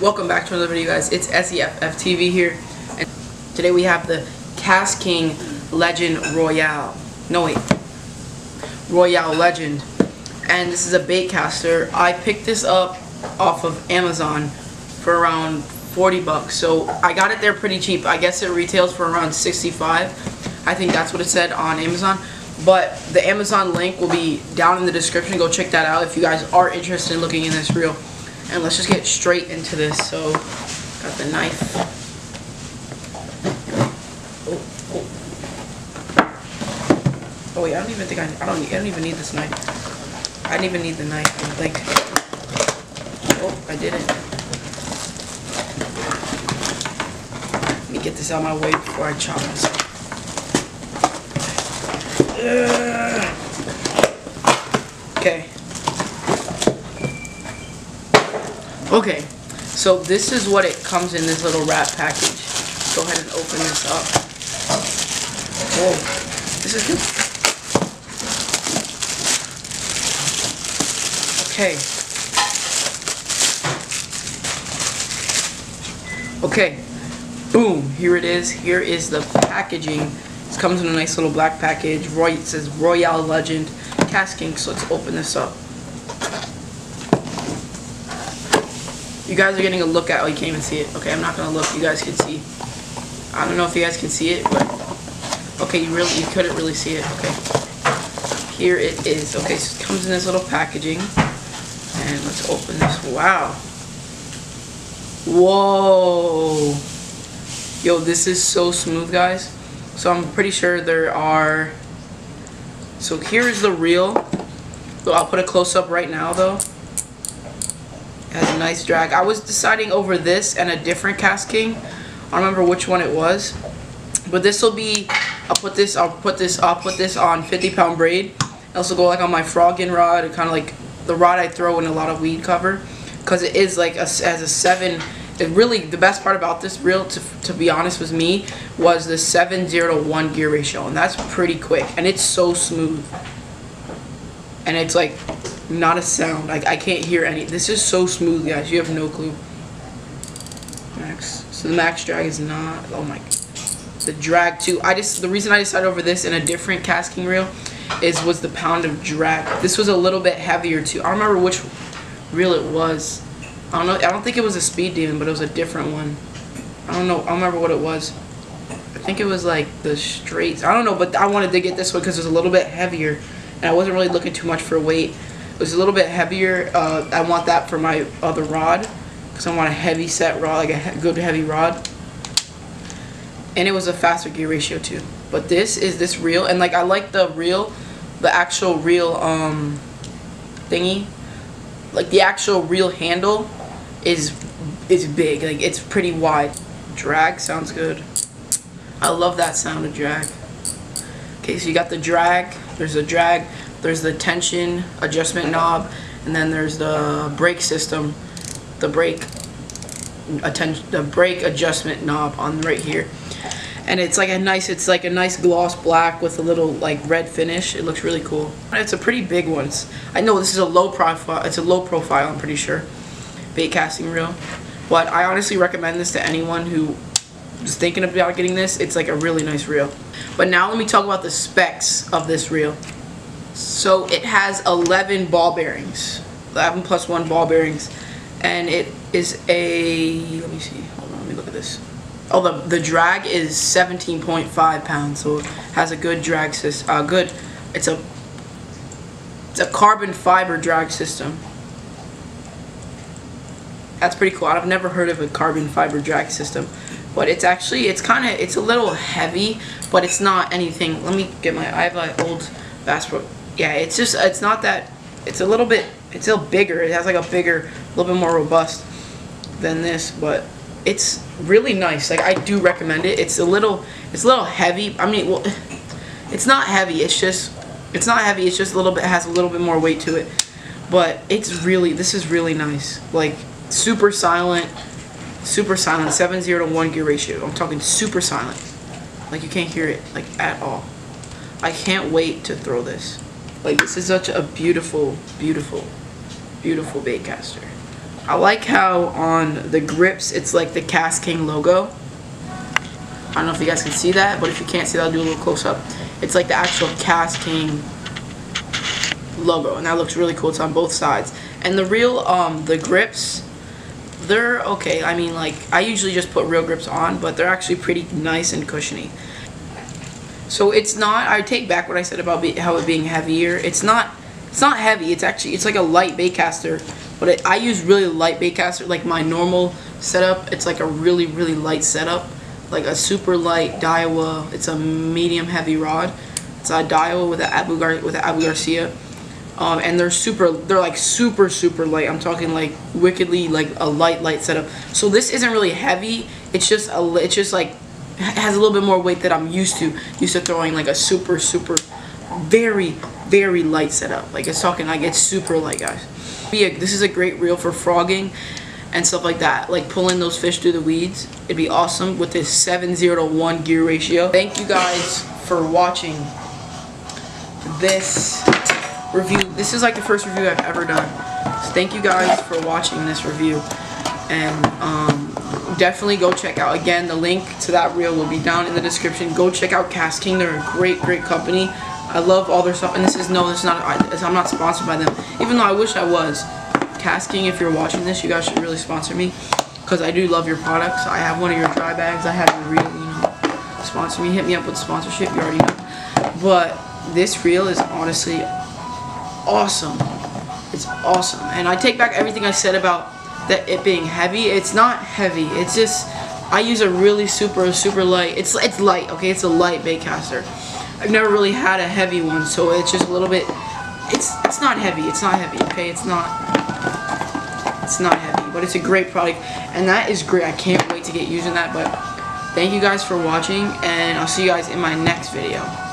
Welcome back to another video guys. It's SEFF TV here. And today we have the KastKing Legend Royale. No wait. Royale Legend. And this is a bait caster. I picked this up off of Amazon for around 40 bucks. So I got it there pretty cheap. I guess it retails for around 65. I think that's what it said on Amazon. But the Amazon link will be down in the description. Go check that out if you guys are interested in looking in this reel. And let's just get straight into this. So, got the knife. Oh, oh. Oh wait, I don't even think I, I don't, I don't even need this knife. I didn't even need the knife, I don't think. Oh, I didn't. Let me get this out of my way before I chop myself. Okay. Okay, so this is what it comes in this little wrap package. Go ahead and open this up. Whoa, this is good. Okay. Okay, boom, here it is. Here is the packaging. This comes in a nice little black package. Roy, it says Royale Legend KastKing, so let's open this up. You guys are getting a look at, oh you can't even see it. Okay, I'm not gonna look, you guys can see. I don't know if you guys can see it, but, okay, you really, you couldn't really see it, okay. Here it is, okay, so it comes in this little packaging, and let's open this, wow. Whoa. Yo, this is so smooth, guys. So I'm pretty sure there are, so here is the real. So I'll put a close up right now though. It has a nice drag. I was deciding over this and a different KastKing. I don't remember which one it was. But this will be I'll put this I'll put this I'll put this on 50 pound braid. also go like on my frogging rod, kind of like the rod I throw in a lot of weed cover. Cause it is like a, as a seven it really the best part about this reel to, to be honest with me was the 7 0 to 1 gear ratio and that's pretty quick and it's so smooth and it's like not a sound. Like I can't hear any. This is so smooth, guys. You have no clue. Max. So the max drag is not. Oh my. The drag too. I just the reason I decided over this in a different KastKing reel is was the pound of drag. This was a little bit heavier too. I don't remember which reel it was. I don't know. I don't think it was a speed demon, but it was a different one. I don't know. I don't remember what it was. I think it was like the straights. I don't know, but I wanted to get this one because it was a little bit heavier, and I wasn't really looking too much for weight. Was a little bit heavier. Uh, I want that for my other rod because I want a heavy set rod, like a good heavy rod. And it was a faster gear ratio too. But this is this reel, and like I like the reel, the actual reel um, thingy. Like the actual reel handle is is big. Like it's pretty wide. Drag sounds good. I love that sound of drag. Okay, so you got the drag. There's a drag. There's the tension adjustment knob, and then there's the brake system, the brake attention, the brake adjustment knob on right here. And it's like a nice, it's like a nice gloss black with a little like red finish. It looks really cool. It's a pretty big one. It's, I know this is a low profile. It's a low profile. I'm pretty sure. Bait casting reel, but I honestly recommend this to anyone who is thinking about getting this. It's like a really nice reel. But now let me talk about the specs of this reel. So it has 11 ball bearings, 11 plus 1 ball bearings, and it is a, let me see, hold on, let me look at this. Oh, the, the drag is 17.5 pounds, so it has a good drag system, uh, good, it's a, it's a carbon fiber drag system. That's pretty cool. I've never heard of a carbon fiber drag system, but it's actually, it's kind of, it's a little heavy, but it's not anything, let me get my, I have an old Pro, yeah, it's just, it's not that, it's a little bit, it's a little bigger. It has like a bigger, a little bit more robust than this, but it's really nice. Like, I do recommend it. It's a little, it's a little heavy. I mean, well, it's not heavy. It's just, it's not heavy. It's just a little bit, has a little bit more weight to it. But it's really, this is really nice. Like, super silent, super silent, 7 0 to 1 gear ratio. I'm talking super silent. Like, you can't hear it, like, at all. I can't wait to throw this. Like, this is such a beautiful, beautiful, beautiful bait caster. I like how on the grips it's like the KastKing logo. I don't know if you guys can see that, but if you can't see that, I'll do a little close up. It's like the actual KastKing logo, and that looks really cool. It's on both sides. And the real, um, the grips, they're okay. I mean, like, I usually just put real grips on, but they're actually pretty nice and cushiony. So it's not, I take back what I said about be, how it being heavier. It's not, it's not heavy. It's actually, it's like a light baitcaster, but it, I use really light baitcaster. Like my normal setup, it's like a really, really light setup. Like a super light Daiwa. It's a medium heavy rod. It's a Daiwa with an Abu, Gar with Abu Garcia. Um, and they're super they're like super super light i'm talking like wickedly like a light light setup so this isn't really heavy it's just a it's just like has a little bit more weight that i'm used to used to throwing like a super super very very light setup like it's talking like it's super light guys yeah this is a great reel for frogging and stuff like that like pulling those fish through the weeds it'd be awesome with this 7 0 to 1 gear ratio thank you guys for watching this review. This is like the first review I've ever done. So thank you guys for watching this review. And um, definitely go check out, again, the link to that reel will be down in the description. Go check out KastKing. They're a great, great company. I love all their stuff. And this is, no, this is not, I'm not sponsored by them. Even though I wish I was. KastKing, if you're watching this, you guys should really sponsor me. Because I do love your products. I have one of your dry bags. I have your reel, you know. Sponsor me. Hit me up with sponsorship. You already know. But this reel is honestly awesome. It's awesome. And I take back everything I said about that it being heavy. It's not heavy. It's just I use a really super super light. It's it's light. Okay, it's a light baitcaster. I've never really had a heavy one, so it's just a little bit. It's it's not heavy. It's not heavy. Okay, it's not. It's not heavy, but it's a great product, and that is great. I can't wait to get using that. But thank you guys for watching, and I'll see you guys in my next video.